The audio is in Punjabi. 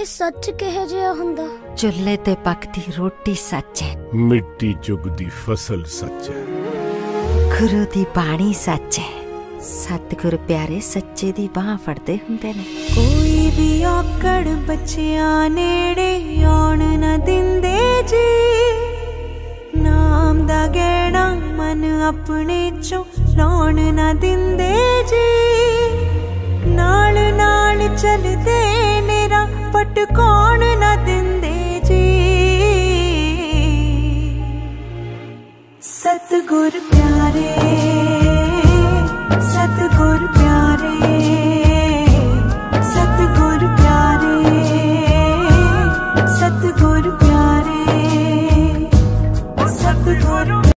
ਇਹ ਸੱਚ ਕਿਹੋ ਜਿਹਾ ਹੁੰਦਾ? ਚੁੱਲ੍ਹੇ ਤੇ ਪੱਕਦੀ ਰੋਟੀ ਸੱਚ ਹੈ। ਮਿੱਟੀ ਚੁਗਦੀ ਫਸਲ ਸੱਚ ਹੈ। ਗੁਰੂ ਦੀ ਬਾਣੀ ਸੱਚ ਹੈ। ਸਤਿਗੁਰ ਪਿਆਰੇ ਸੱਚੇ ਦੀ ਬਾਹ ਫੜਦੇ ਹੁੰਦੇ ਨੇ। ਕੋਈ ਵੀ ਔਕੜ ਬੱਚਿਆਂ ਨੇੜੇ ਆਉਣ ਨਾ ਦਿੰਦੇ ਜੀ। ਨਾਮ ਦਾ ਗਹਿਣਾ ਮਨ ਆਪਣੇ ਚੋਂ ਲਾਉਣ ਨਾ ਦਿੰਦੇ ਜੀ। ਨਾਲ ਨਾਲ ਚੱਲਦੇ ਸਤਿਗੁਰ ਪਿਆਰੇ